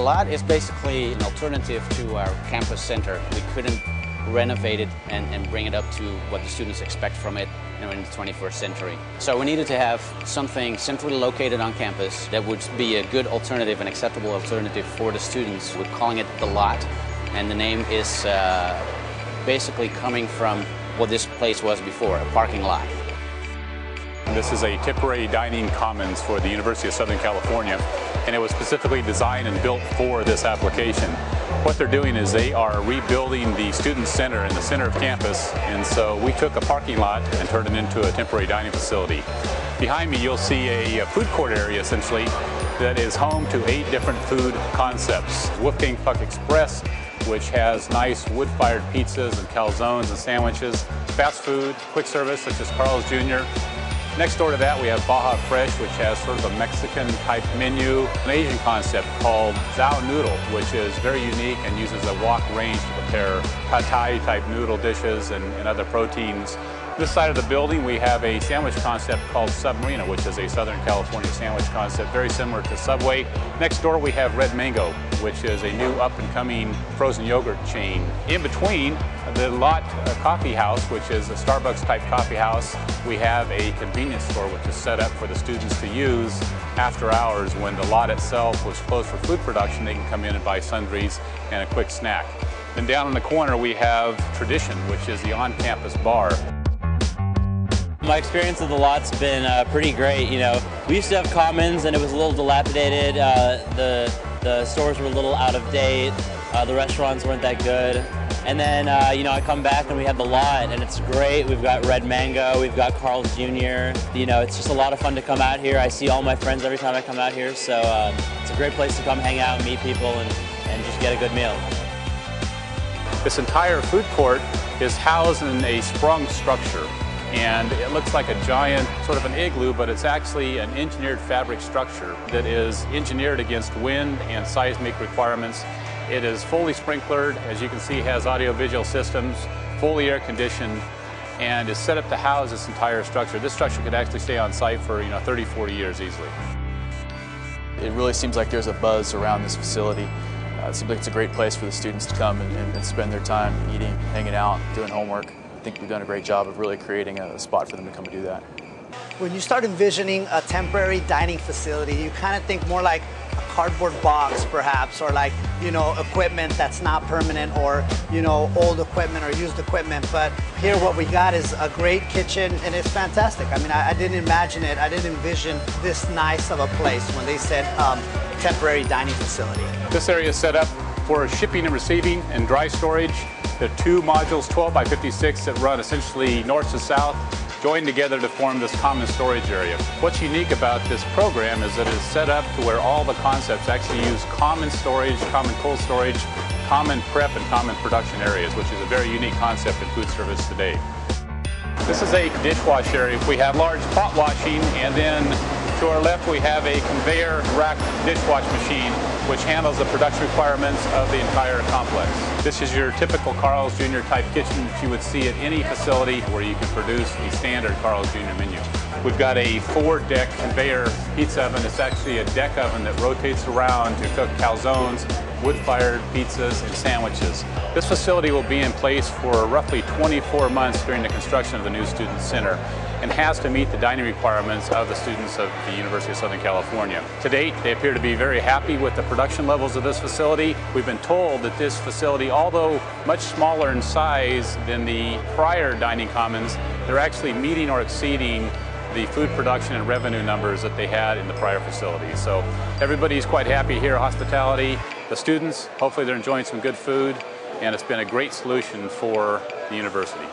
lot is basically an alternative to our campus center. We couldn't renovate it and, and bring it up to what the students expect from it you know, in the 21st century. So we needed to have something centrally located on campus that would be a good alternative, an acceptable alternative for the students. We're calling it The Lot, and the name is uh, basically coming from what this place was before, a parking lot. This is a temporary dining commons for the University of Southern California, and it was specifically designed and built for this application. What they're doing is they are rebuilding the student center in the center of campus, and so we took a parking lot and turned it into a temporary dining facility. Behind me you'll see a food court area essentially that is home to eight different food concepts. Wolfgang Puck Express, which has nice wood-fired pizzas and calzones and sandwiches, fast food, quick service such as Carl's Jr., Next door to that, we have Baja Fresh, which has sort of a Mexican type menu, an Asian concept called Zao Noodle, which is very unique and uses a wok range to prepare pad thai type noodle dishes and, and other proteins this side of the building, we have a sandwich concept called Submarina, which is a Southern California sandwich concept, very similar to Subway. Next door, we have Red Mango, which is a new up-and-coming frozen yogurt chain. In between, the Lot uh, Coffee House, which is a Starbucks-type coffee house, we have a convenience store, which is set up for the students to use after hours when the lot itself was closed for food production. They can come in and buy sundries and a quick snack. Then down in the corner, we have Tradition, which is the on-campus bar. My experience of the lot's been uh, pretty great. You know, we used to have commons and it was a little dilapidated. Uh, the the stores were a little out of date. Uh, the restaurants weren't that good. And then, uh, you know, I come back and we have the lot and it's great. We've got Red Mango, we've got Carl's Jr. You know, it's just a lot of fun to come out here. I see all my friends every time I come out here. So um, it's a great place to come hang out meet people and, and just get a good meal. This entire food court is housed in a sprung structure and it looks like a giant sort of an igloo, but it's actually an engineered fabric structure that is engineered against wind and seismic requirements. It is fully sprinklered, as you can see, has audio-visual systems, fully air-conditioned, and is set up to house this entire structure. This structure could actually stay on site for you know 30, 40 years easily. It really seems like there's a buzz around this facility. Uh, it seems like it's a great place for the students to come and, and spend their time eating, hanging out, doing homework. I think we've done a great job of really creating a spot for them to come and do that. When you start envisioning a temporary dining facility, you kind of think more like a cardboard box perhaps or like you know equipment that's not permanent or you know old equipment or used equipment. But here what we got is a great kitchen and it's fantastic. I mean i, I didn't imagine it. I didn't envision this nice of a place when they said um, temporary dining facility. This area is set up for shipping and receiving and dry storage the two modules, 12 by 56, that run essentially north to south, joined together to form this common storage area. What's unique about this program is that it is set up to where all the concepts actually use common storage, common cold storage, common prep, and common production areas, which is a very unique concept in food service today. This is a dishwash area. We have large pot washing and then to our left, we have a conveyor rack dishwash machine, which handles the production requirements of the entire complex. This is your typical Carl's Jr. type kitchen that you would see at any facility where you can produce the standard Carl's Jr. menu. We've got a four-deck conveyor pizza oven. It's actually a deck oven that rotates around to cook calzones, wood-fired pizzas, and sandwiches. This facility will be in place for roughly 24 months during the construction of the new Student Center and has to meet the dining requirements of the students of the University of Southern California. To date, they appear to be very happy with the production levels of this facility. We've been told that this facility, although much smaller in size than the prior dining commons, they're actually meeting or exceeding the food production and revenue numbers that they had in the prior facility. So everybody's quite happy here at Hospitality. The students, hopefully they're enjoying some good food, and it's been a great solution for the university.